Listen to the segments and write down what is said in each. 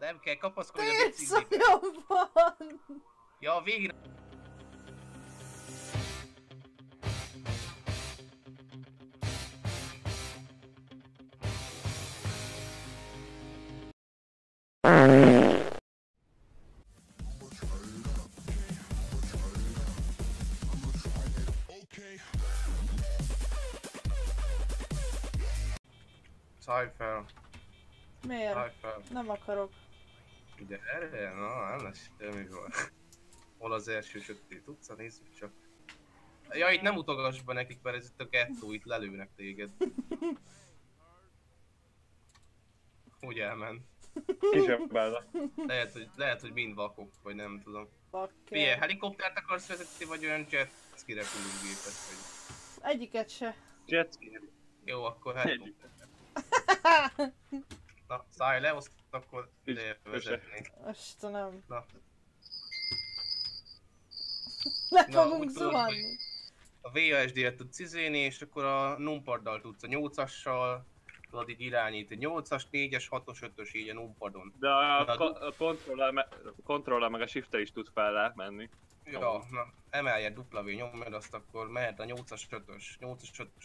Nem kell kapaszkodni a biciklibe. van! Ja, végre. Szállj fel, Miért? szállj fel. Nem akarok. Ugye erre? Na, nem lesz semmi baj. Hol az első sötét utca? Nézzük csak. Ja, itt nem utogass be nekik, mert ez itt a gettó, itt lelőnek téged. Úgy elment. Kizsebben. Lehet, hogy, lehet, hogy mind vakok, vagy nem tudom. Bakker. Milyen helikoptert akarsz vezetni, vagy olyan jet ski repülőgépet, vagy... Egyiket se. Jetski. Jó, akkor helikopter. Na, szállj le, azt akkor ide vezetni. Istenem. Na, Le Na, fogunk zuhanni. a VASD-re tudsz izélni, és akkor a numpaddal tudsz a 8-assal, tudod így irányítani. 8-as, 4-es, 6-os, 5-ös így a numpadon. De a, Na, ko- a controller, me- meg a shift is tud fel menni. Ja, na, emeljed dupla V, nyomjad azt, akkor mehet a 8-as, 5-ös, 8-as, 5-ös.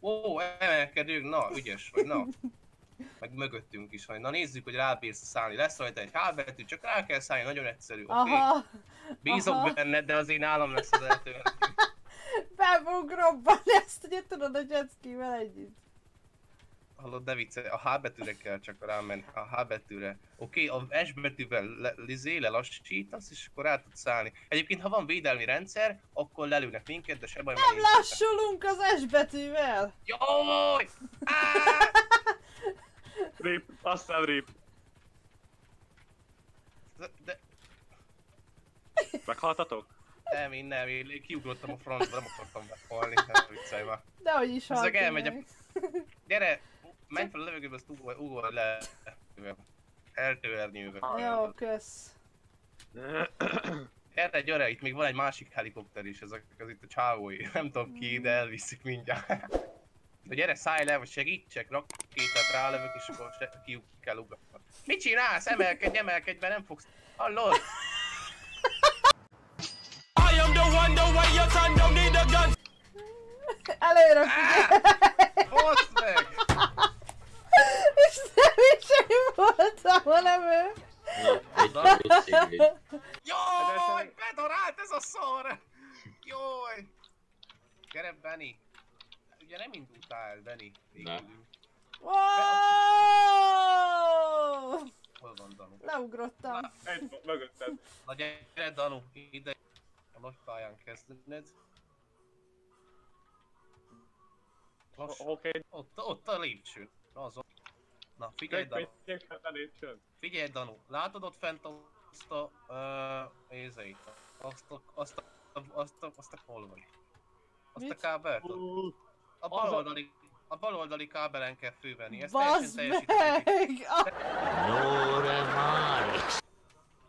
Ó, emelkedünk, na, ügyes vagy, na. Meg mögöttünk is vagy. Na nézzük, hogy rábírsz szállni. Lesz rajta egy H betű, csak rá kell szállni, nagyon egyszerű, oké? Okay? Bízok aha. benned, de azért nálam lesz az eltő. Be fogunk robbanni ezt, ugye tudod a jetskivel együtt. Hallod, de vicce, a H betűre kell csak rámenni, a H betűre. Oké, okay, a S betűvel le, lizé, lelassítasz, és akkor rá tudsz szállni. Egyébként, ha van védelmi rendszer, akkor lelőnek minket, de se baj, Nem lassulunk az S betűvel! Jaj! Rip, aztán rip. De, de, Meghaltatok? nem, én nem, én kiugrottam a frontba, nem akartam meghalni, nem viccelj már. Dehogy is Ezek haltunk elmegy a-. Gyere, menj fel a levegőbe, azt ugorj, ugorj le. Eltőernyőbe. Jó, kösz. Erre, gyere, itt még van egy másik helikopter is, ezek az itt a csávói. Nem tudom ki, de elviszik mindjárt. De gyere, szállj le, vagy segítsek, rakétát rálövök, és akkor se, ki kell ugrani. Mit csinálsz? Emelkedj, emelkedj, mert nem fogsz... Hallod? I am the one, the way your son don't need a gun. Előre figyelj! Baszd meg! És nem is én voltam, hanem ő. Na, egy bicikli. Jaj, bedarált ez a szar! Jaj! Gyere, Benny! Ugye nem indultál el, Benny? Nem. Végül. Wow! Hol van Danu? Leugrottam. Egy mögötted. Na gyere, Danu, ide a nagy pályán kezdened. Oké, ott, ott a lépcső. Azon. Na, figyelj, Danu. Figyelj, Danu. Látod ott fent azt a... Uh, ézeit? Azt a... Azt a... Azt a... Azt a... Hol vagy? Azt a kábelt? A bal oldali... A bal oldali kábelen kell fővenni. Ezt teljesen Bazd teljesítetik. meg! Ah, Nóre már!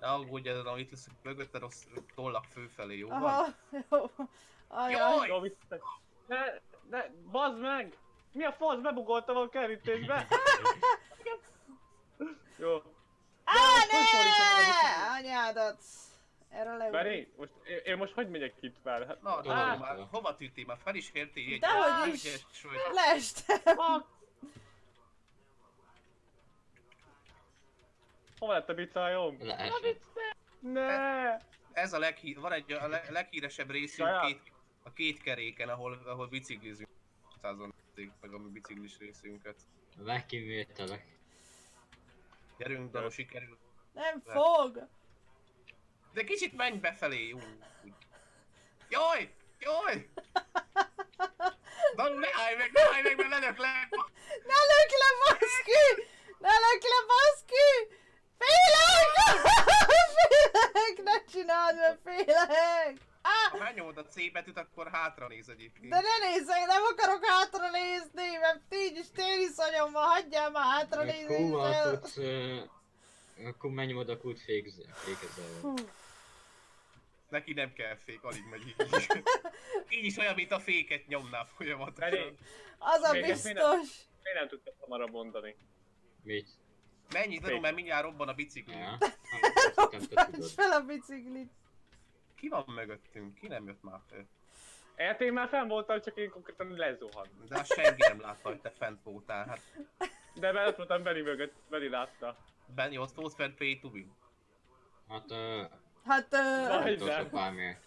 Ne aggódj, Danu, itt lesz mögötte rossz tollak főfelé, jó van? Aha, jó. Ajaj. Jaj! Ne, ne, bazd meg! Mi a fasz? Bebugoltam a kerítésbe! Jó. Á, ne! Anyádat! Erre leugrok. Beri, most én, én most hogy megyek itt fel? Hát, Na, Á. Danu, már hova tűntél? Már fel is értél. Dehogy is. Leestem. fuck! Hova lett a bicájom? Leesett. Ne! Ez a leghí... van egy a le- leghíresebb részünk Saját. két, a két keréken, ahol, ahol biciklizünk. Százon meg a mi biciklis részünket. Megkivételek. Gyerünk, Danu, sikerül. Nem fog. De kicsit menj befelé, jó. Jaj! Jaj! Danu, ne állj meg, ne állj meg, mert lelök le! Ne lök le, baszki! Ne lök le, baszki! Félek! Félek! Ne csináld, mert félek! Á, Ha megnyomod a C betűt, akkor hátra néz egyébként. de ne nézzek, nem akarok hátra nézni, mert így is tériszonyom van, hagyjál már hátra nézni. Akkor tudsz... ö, Akkor megnyomod a kút fékezelve. Hú, Neki nem kell fék, alig megy így is. így is olyan, mint a féket nyomnál folyamatosan. Az a Még ezt biztos. Miért nem tudtam hamarabb mondani? Mit? Menj, Danu, mert mindjárt robban a bicikli. Ja. Nem te Tánts tudod. fel a biciklit. Ki van mögöttünk? Ki nem jött már fel? Hát én már fenn voltam, csak én konkrétan lezuhan. De azt senki nem látta, hogy te fent voltál. Hát De mert voltam Beni mögött, Beni látta. Benni ott volt fent pay to win. Hát, ö, Hát, ö, Vaj.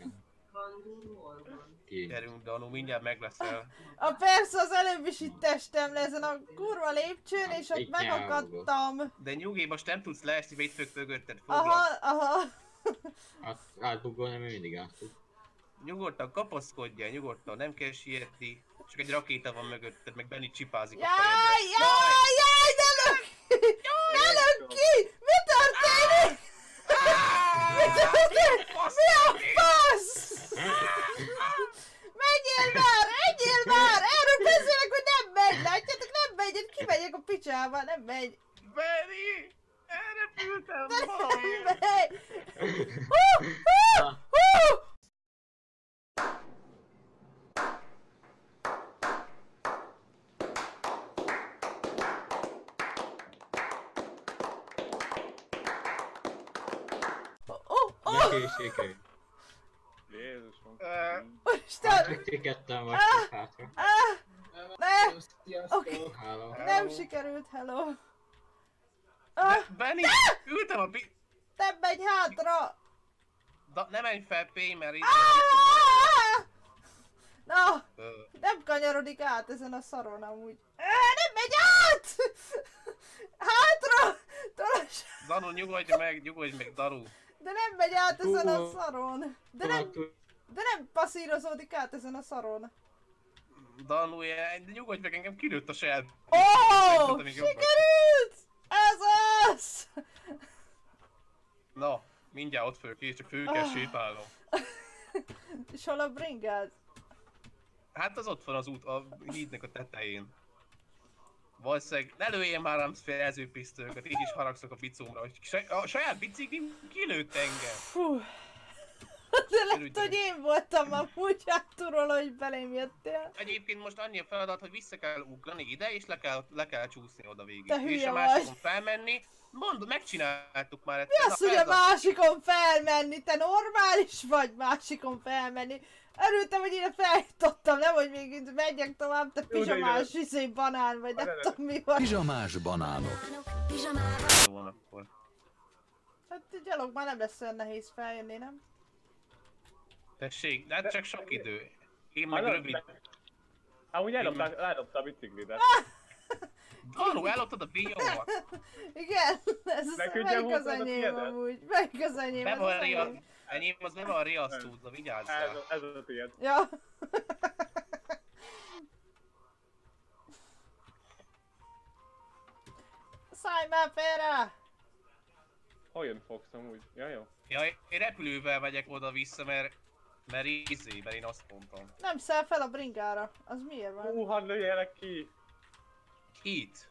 Pár mérken. Ki? Gyerünk, Danu, mindjárt meg leszel. a persze az előbb is itt testem le ezen a kurva lépcsőn, és ott megakadtam. De nyugi, most nem tudsz leesni, vagy itt fők mögötted. Aha, Foglak. aha. Hát, átbugolni mi mindig át tud. Nyugodtan kapaszkodjál, nyugodtan, nem kell sietni. Csak egy rakéta van mögötted, meg Benni csipázik a Jaj, fejedre. jaj, jaj, ne lök ki! Ne lök ki! Mi történik? Mi történik? Mi a fasz? Menjél már, menjél már! Erről beszélek, hogy nem megy, látjátok, nem megy, én kimegyek a picsába, nem megy. Benni! Elrepültem valamiért! megy! Hú, hú, hú! Jézusom. Ö, Isten! Ti ketten vagy hátra. Ah, ne! Oké, Háló. nem sikerült, hello. Ah, Benni! Ültem a bi... nem megy hátra! Da, ne menj fel, P, mert így... Ah! Na, nem kanyarodik át ezen a szaron amúgy. Nem megy át! Hátra! Tolos! Danu, nyugodj meg, nyugodj meg, Daru. De nem megy át ezen a szaron. De nem, de nem passzírozódik át ezen a szaron. Danu, je- de nyugodj meg, engem kilőtt a saját... Ó, jobban. sikerült! Ez az! Na, mindjárt ott föl ki, csak fő kell Ah. sétálnom. És hol a bringád? Hát az ott van az út, a hídnek a tetején. Valószínűleg ne lőjél már rám jelzőpisztolyokat, így is haragszok a saj- a saját biciklim kilőtt engem. Fú. De lehet, hogy én voltam amúgy hátulról, hogy belém jöttél. Egyébként most annyi a feladat, hogy vissza kell ugrani ide, és le kell, le kell csúszni oda végig. Te és a vagy. másikon felmenni. Mondom, megcsináltuk már Mi egyszer. az, hogy a másikon felmenni? Te normális vagy másikon felmenni? Örültem, hogy ide feljutottam, nem, hogy még itt menjek tovább, te pizsamás izé banán, vagy nem tudom mi van. Pizsamás banánok. Akkor. Hát gyalog már nem lesz olyan nehéz feljönni, nem? Tessék, de hát csak sok idő. Én meg Hát, rövid. Amúgy ellopták, ellopta a biciklidet. Danu, elloptad a binyómat. Igen, ez az, melyik az enyém amúgy? Melyik az enyém? Ez van az ria... enyém. Enyém az be van riasztódva, Ez, vigyázzál. a- ez a tiéd. Ja. Szállj már félre! Hol jön Fox amúgy? Ja, jó. Ja, én repülővel megyek oda-vissza, mert... Mert izé, mert én azt mondtam. Nem száll fel a bringára. Az miért van? Hú, hadd lőjelek ki. Kit?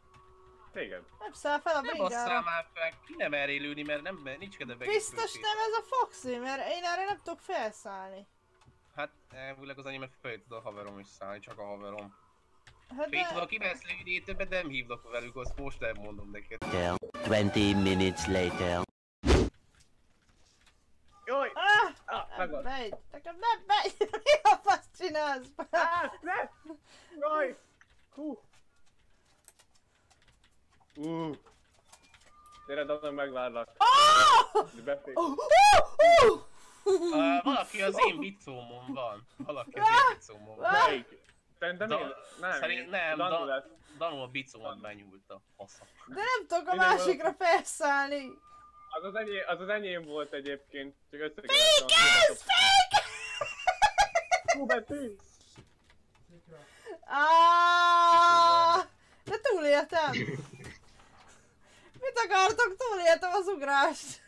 Téged. Nem száll fel a Nem bringára. már fel, ki nem meré lőni, mert nem, mert nincs kedve Biztos nem ez a Foxy, mert én erre nem tudok felszállni. Hát elvileg az enyémet fel tud a haverom is szállni, csak a haverom. Hát Fél tudom, de... ki lesz lőni, többet nem hívnak velük, azt most nem mondom neked. Later, 20 minutes later. Jaj! Ah! Megvan. megy! Nekem nem megy! Mi a fasz csinálsz? Ah, ne! Jaj! Hú! Uh. Gyere, Dana, megvárlak. Oh! Befék. Uh, uh, valaki az én bicómon van. Valaki az én bicómon van. Melyik? Szerintem én? Da- Nem. szerint nem, Danu da- lesz. Danu a bicómat benyúlta. Fasza. De nem tudok a másikra felszállni. Az az, enyém, az az enyém volt egyébként, csak össze Fékez! Fékez! Hú, Betty! Ah, De túléltem! Mit akartok? Túléltem az ugrást!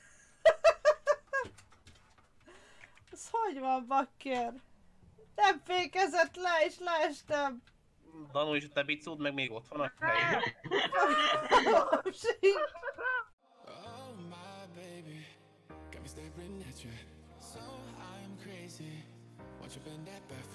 Ez hogy van, bakker? Nem fékezett le, és leestem! Danu és a te bicód meg még ott van a Once you that back.